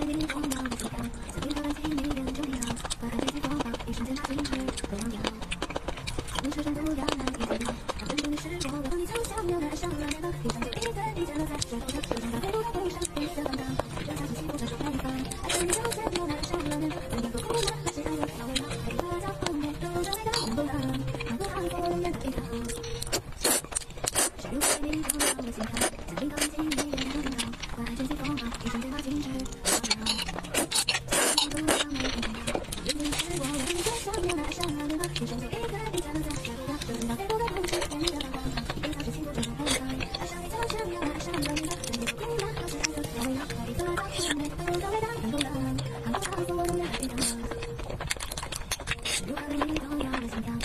你的微笑像讯号在我的心里面发酵不的心事忘掉你始终都有爱情的道当你出那一刻仿我的你就像要那爱像蓝天白云晴空万里突然暴风雨无处躲避总是让人始料不及如何让你动摇了心肠？